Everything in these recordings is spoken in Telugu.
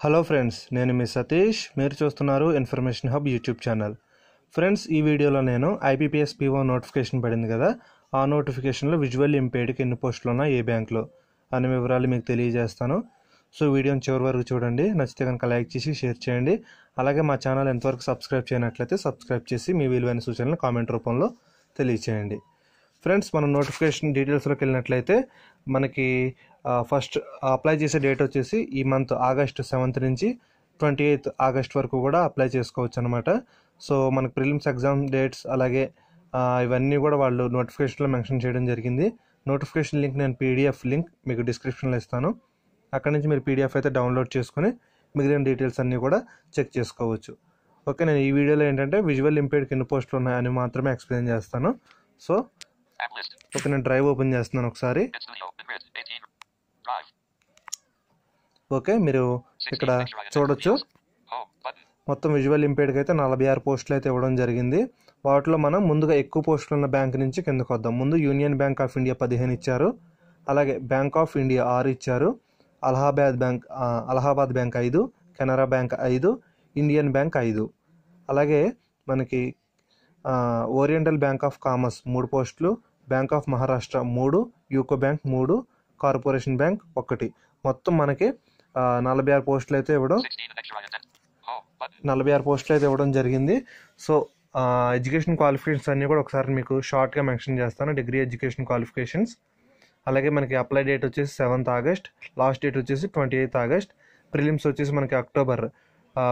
హలో ఫ్రెండ్స్ నేను మీ సతీష్. మీరు చూస్తున్నారు information hub YouTube channel. Friends ఈ వీడియోలో నేను ఐపీపీఎస్ పీఓ నోటిఫికేషన్ పడింది కదా. ఆ నోటిఫికేషన్లో విజువల్ ఇంపేర్డ్కి ఎన్ని పోస్టులు ఉన్నాయి ఏ బ్యాంక్లో అనే వివరాలు మీకు తెలియజేస్తాను. సో వీడియోని చివరి వరకు చూడండి. నచ్చితే కనుక లైక్ చేసి షేర్ చేయండి. అలాగే మా ఛానల్ ఎంతవరకు సబ్స్క్రైబ్ చేయనట్లయితే సబ్స్క్రైబ్ చేసి మీ విలువైన సూచనలు కామెంట్ రూపంలో తెలియచేయండి. ఫ్రెండ్స్ మనం నోటిఫికేషన్ డీటెయిల్స్లోకి వెళ్ళినట్లయితే మనకి ఫస్ట్ అప్లై చేసే డేట్ వచ్చేసి ఈ మంత్ ఆగస్ట్ సెవెంత్ నుంచి ట్వంటీ ఎయిత్ ఆగస్ట్ వరకు కూడా అప్లై చేసుకోవచ్చు అనమాట సో మనకి ప్రిలిమ్స్ ఎగ్జామ్ డేట్స్ అలాగే ఇవన్నీ కూడా వాళ్ళు నోటిఫికేషన్లో మెన్షన్ చేయడం జరిగింది. నోటిఫికేషన్ లింక్ నేను పీడిఎఫ్ లింక్ మీకు డిస్క్రిప్షన్లో ఇస్తాను. అక్కడ నుంచి మీరు పీడిఎఫ్ అయితే డౌన్లోడ్ చేసుకొని మిగిలిన డీటెయిల్స్ అన్నీ కూడా చెక్ చేసుకోవచ్చు. ఓకే నేను ఈ వీడియోలో ఏంటంటే విజువల్ ఇంపేర్డ్కి ఎన్ని పోస్టులు ఉన్నాయని మాత్రమే ఎక్స్ప్లెయిన్ చేస్తాను. సో. ఓకే నేను డ్రైవ్ ఓపెన్ చేస్తున్నాను ఒకసారి. ఓకే మీరు 16 ఇక్కడ. చూడొచ్చు. మొత్తం విజువల్ ఇంపేర్డ్కి అయితే నలభై ఆరు పోస్టులు అయితే ఇవ్వడం జరిగింది. వాటిలో మనం ముందుగా ఎక్కువ పోస్టులు ఉన్న బ్యాంక్ నుంచి కిందకు వద్దాం. ముందు యూనియన్ బ్యాంక్ ఆఫ్ ఇండియా పదిహేను ఇచ్చారు. అలాగే బ్యాంక్ ఆఫ్ ఇండియా ఆరు ఇచ్చారు. అలహాబాద్ బ్యాంక్ అలహాబాద్ బ్యాంక్ ఐదు కెనరా బ్యాంక్ ఐదు ఇండియన్ బ్యాంక్ ఐదు. అలాగే మనకి ఓరియంటల్ బ్యాంక్ ఆఫ్ కామర్స్ మూడు పోస్టులు బ్యాంక్ ఆఫ్ మహారాష్ట్ర మూడు యూకో బ్యాంక్ మూడు కార్పొరేషన్ బ్యాంక్ ఒకటి. మొత్తం మనకి నలభై ఆరు పోస్టులు అయితే ఇవ్వడం. నలభై ఆరు పోస్టులు అయితే ఇవ్వడం జరిగింది. సో ఎడ్యుకేషన్ క్వాలిఫికేషన్స్ అన్నీ కూడా ఒకసారి మీకు షార్ట్గా మెన్షన్ చేస్తాను. Degree education qualifications. అలాగే మనకి అప్లై డేట్ వచ్చేసి సెవెంత్ ఆగస్ట్. లాస్ట్ డేట్ వచ్చేసి ట్వంటీ ఎయిత్ ఆగస్ట్. ప్రిలిమ్స్ వచ్చేసి మనకి అక్టోబర్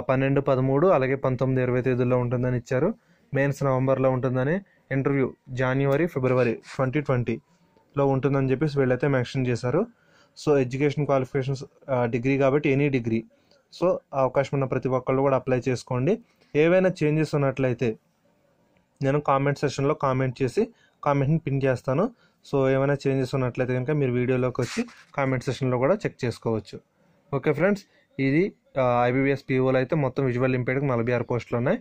పన్నెండు పదమూడు అలాగే పంతొమ్మిది ఇరవై తేదీల్లో ఉంటుందని ఇచ్చారు. మెయిన్స్ నవంబర్లో ఉంటుందని ఇంటర్వ్యూ జనవరి ఫిబ్రవరి ట్వంటీ ట్వంటీలో ఉంటుందని చెప్పేసి వీళ్ళైతే మెన్షన్ చేశారు. సో ఎడ్యుకేషన్ క్వాలిఫికేషన్స్ డిగ్రీ కాబట్టి ఎనీ డిగ్రీ. సో అవకాశం ఉన్న ప్రతి ఒక్కళ్ళు కూడా అప్లై చేసుకోండి. ఏవైనా చేంజెస్ ఉన్నట్లయితే నేను కామెంట్ సెషన్లో కామెంట్ చేసి కామెంట్ని పిన్ చేస్తాను. సో ఏమైనా చేంజెస్ ఉన్నట్లయితే కనుక మీరు వీడియోలోకి వచ్చి కామెంట్ సెషన్లో కూడా చెక్ చేసుకోవచ్చు. ఓకే ఫ్రెండ్స్ ఇది ఐబీబీఎస్ పీఓలో అయితే మొత్తం విజువల్ ఇంపేర్డ్కి నలభై ఆరు పోస్టులు ఉన్నాయి.